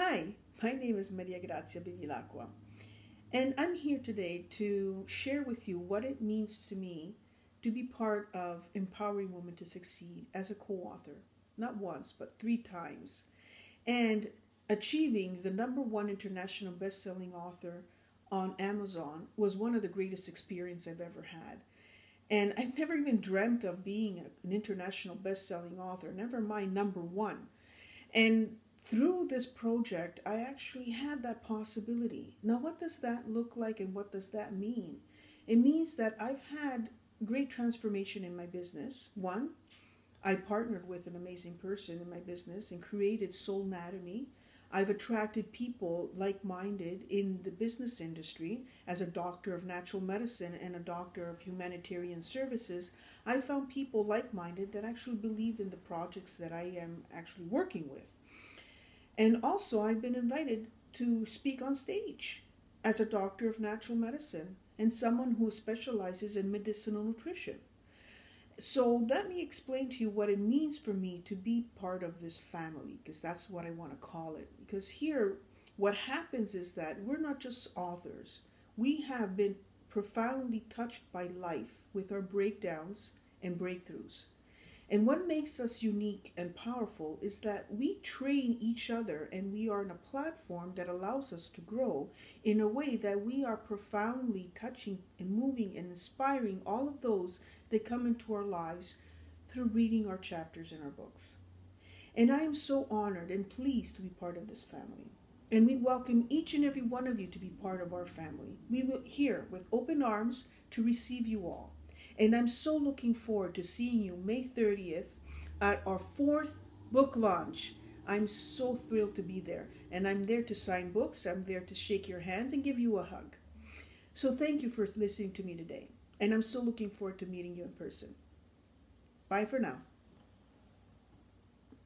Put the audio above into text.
Hi, my name is Maria Grazia Bevilacqua, and I'm here today to share with you what it means to me to be part of Empowering Women to Succeed as a co author, not once, but three times, and achieving the number one international best selling author on Amazon was one of the greatest experiences I've ever had. And I've never even dreamt of being an international best selling author, never mind number one. And through this project, I actually had that possibility. Now, what does that look like and what does that mean? It means that I've had great transformation in my business. One, I partnered with an amazing person in my business and created Soul Anatomy. I've attracted people like minded in the business industry. As a doctor of natural medicine and a doctor of humanitarian services, I found people like minded that actually believed in the projects that I am actually working with. And also, I've been invited to speak on stage as a doctor of natural medicine and someone who specializes in medicinal nutrition. So, let me explain to you what it means for me to be part of this family, because that's what I want to call it. Because here, what happens is that we're not just authors, we have been profoundly touched by life with our breakdowns and breakthroughs. And what makes us unique and powerful is that we train each other and we are on a platform that allows us to grow in a way that we are profoundly touching and moving and inspiring all of those that come into our lives through reading our chapters in our books. And I am so honored and pleased to be part of this family. And we welcome each and every one of you to be part of our family. We will here with open arms to receive you all. And I'm so looking forward to seeing you May 30th at our fourth book launch. I'm so thrilled to be there. And I'm there to sign books, I'm there to shake your hand and give you a hug. So thank you for listening to me today. And I'm so looking forward to meeting you in person. Bye for now.